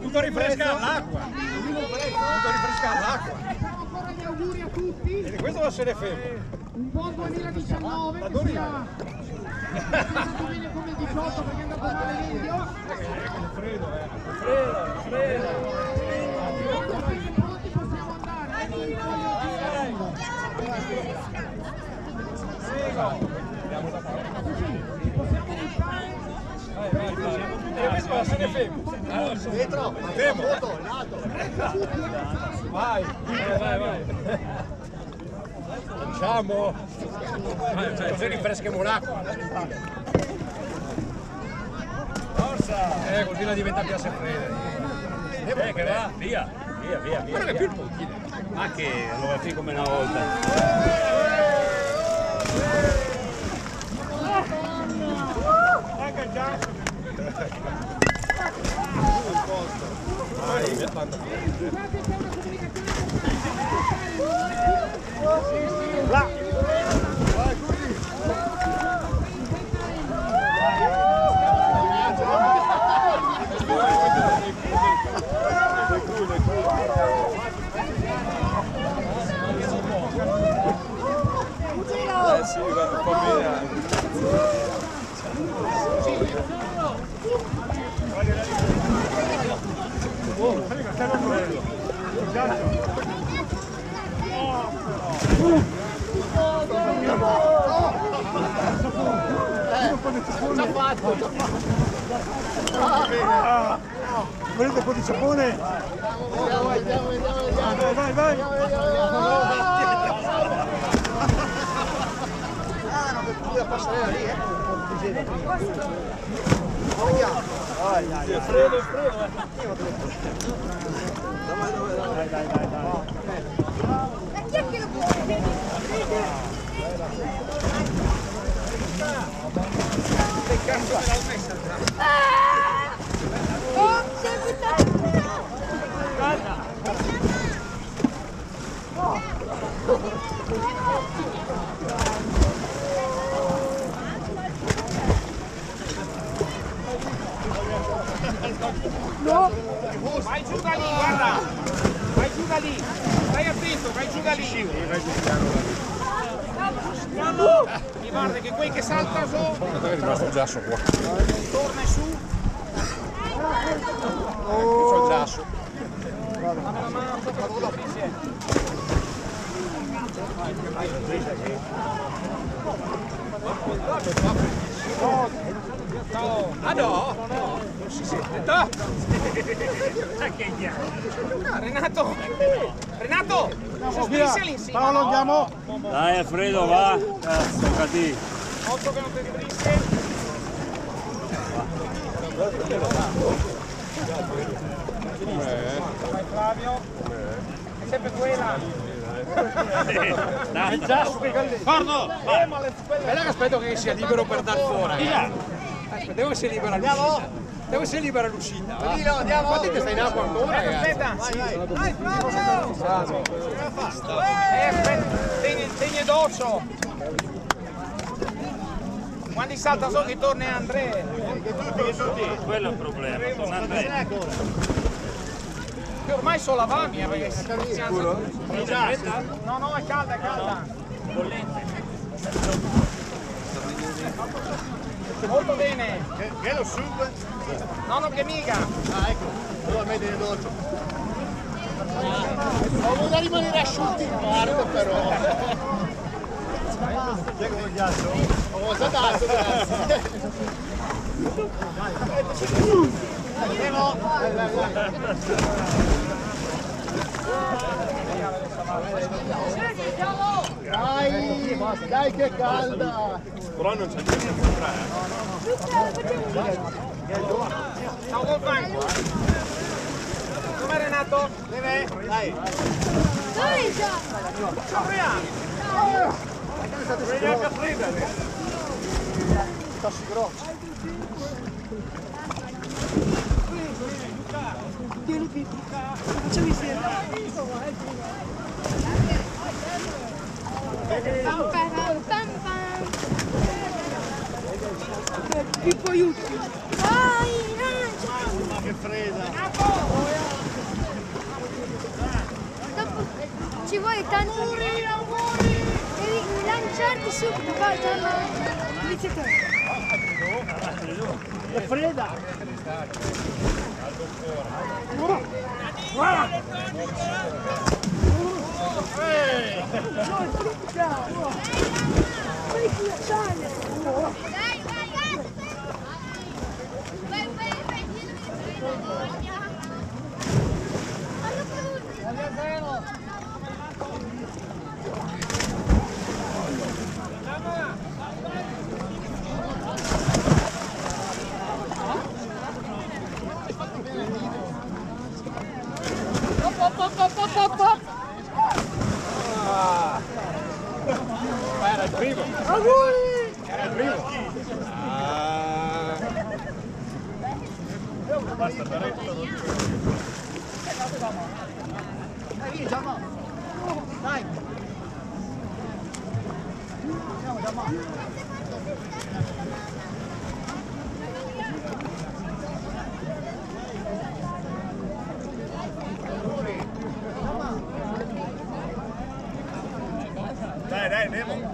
Tutto rifresca l'acqua. Tutto rifresca l'acqua. Ancora gli auguri a tutti. E questo va a essere fermo. Un buon 2019 che sia come il 18 perché è andato male meglio. Freddo, eh. Freddo, freddo. Questo va a essere fermo. Dietro, Fermo. foto, in alto. Vai, vai, vai. Diciamo. Cioè, se rifreschiamo l'acqua. Forza! Eh, così la diventa più fredda. Eh, che va? Via, via, via. via che più il pochino. Ma che lo va come una volta. Vai, mi tanto. Scusate, c'è una comunicazione Là. Vai, così. Eh sì, guarda, un po' bene. Già fatto, già fatto. Volete un po' di sapone? Vediamo, vediamo, vediamo, vediamo. Vai, vai, vai! Ah, non per cui la passerella lì, eh. Vediamo. Freddo, freddo. Dai, dai, dai, dai. Ma chi è che lo vuole? Ah! Oh, si è buttato! Vai giù da lì, guarda! Vai giù da lì! Stai attento, vai giù da lì! Mi guarda che quei che salta su, Guarda che è rimasto il giasso qua. torna su. Qui c'ho il giasso. Ah no? Non si sente. No! Ah, Renato! Renato! Sospinsi all'insieme! Paolo, andiamo! Dai Alfredo, va! Cazzo, toccati! Occhio che non ti strisce! Vai Flavio! È sempre quella! Dai, Guardo! Aspetta che aspetto che sia libero per dar fuori. Aspetta, devo sia libera l'uscita. Devo sia libera l'uscita. Andiamo, andiamo. Guardate che sta in acqua ancora, ragazzi. Aspetta! Vai, vai. Eh, aspetta! Tieni, tieni d'osso! Quando salta so che torna Andrea! quello è il problema. Torna Andrea. Che ormai sono lavami, eh, perché si No, no, è calda, è calda. Molto bene. Che, che lo sub? No, no, che mica. Ah, ecco. Metti nel dolce. Ho voluto rimanere asciutti in guardo però. Come il ghiaccio? Ho saltato, grazie. Andiamo. Vai, vai. Dai, dai che è calda! Però non c'è niente da comprare. Ciao Wolfgang. Com'è Renato? Bene, dai! Dove già? Ciao Brian. Vieni anche a prendere! Tassi grossi! Pam, pam, pam, pam. Pippo aiuto. Vai, lancia. Ma che freda. Dopo ci vuole tanto. Devi lanciarti subito, vai, inizia te. Che freda. Vai, sale. Dai, vai, vai. Ah. Dai, via, Giamma. Dai. Andiamo, Giamma. Dai, dai, Nemo.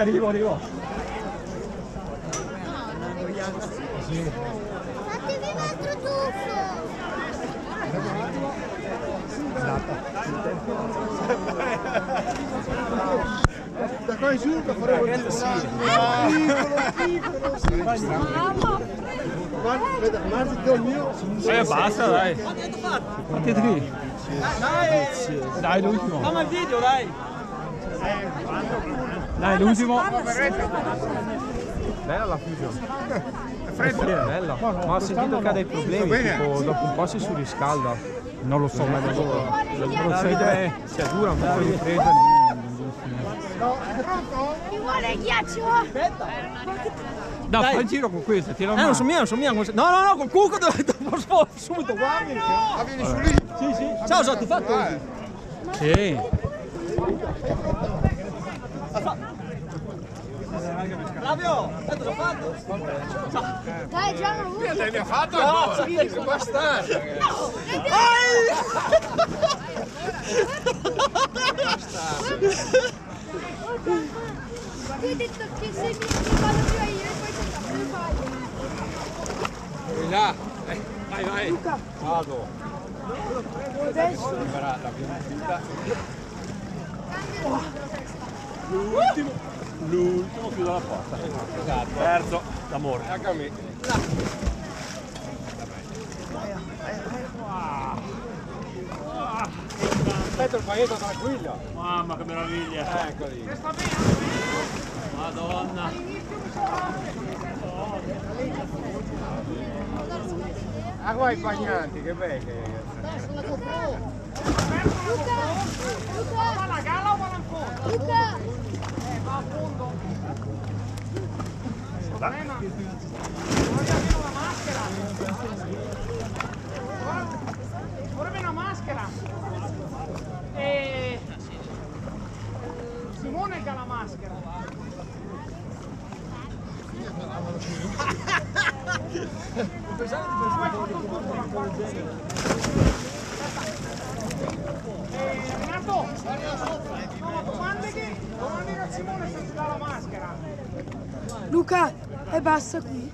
arrivo, arrivo. Fate viva il altro tuffo! Da qua in giù che faremo il piccolo, piccolo. Guarda, vedi, guarda il mio. Eh, basta, dai. Fatti tre. Dai, l'ultimo. Fammi il video, dai. Dai, l'ultimo. Bella la fusione. Sì, è bella. Ma ho sentito che ha dei problemi, tipo dopo un po' si surriscalda. Non lo so, ma non lo so. È cioè, dura un po' di ripresa. Mi vuole il ghiaccio! No, fai il giro con questo, tira Eh, non sono mio, non sono mio. No, no, no, col cuco subito, guardi. Ah, vieni su lì. Sì, sì. Ciao, sono tu fatto? Sì. Flavio, tanto l'ho fatto. Dai, Gianna, vuoi? mi ha fatto ancora? Che bastardo. Tu hai detto che se mi mi vado più io e poi se mi vai. Là. Eh, Vai, vai. Vado. Adesso. Libera la prima vita. L'ultimo. L'ultimo chiude la porta. Esatto. Terzo, d'amore. Anche a me. Aspetta il paese tranquillo. Mamma che meraviglia. Eccoli. Madonna. Ah, qua i bagnanti, che belli. Luca! Luca! Va alla galla o va fondo? Luca! Eh, va a fondo. Problema vorrei almeno la maschera. Vorrei una maschera. E... Simone che ha la maschera. Eh, Renato, domande che domande che a Simone se ti dà la maschera. Luca, e basta qui.